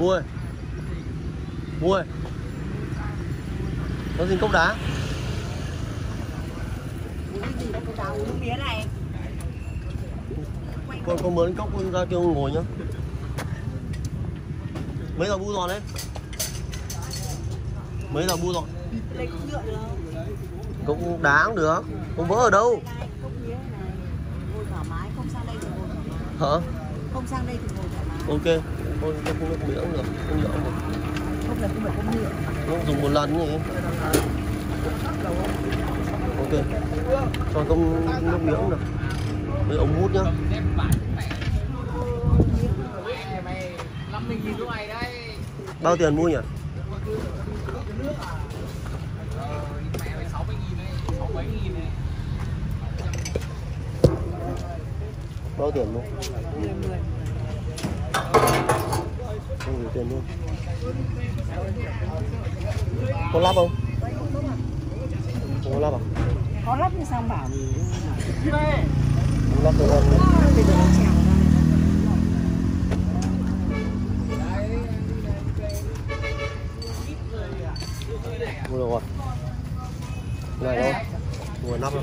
Mua Mua Có gì cốc đá. Con có mướn cốc ra kêu ngồi nhá. Mấy giờ bu giòn đấy? Mấy giờ bu giòn Cốc đá cũng được. Không vỡ ở đâu? Hả? Không sang đây thì ngồi thoải mái. Ok Thôi cốc nước miếng cũng được Không nhựa cũng được không là không phải cốc nhựa Nó dùng một lần nhỉ? Ok. Cho công nước miếng được Với ống hút nhá. Bao tiền mua nhỉ? Bao tiền mua? Tiền luôn Có lắp không? Không có lắp à? có lắp như sao bảo thì Không lắp được không? Mua được rồi Này đâu? Mua nắp đâu?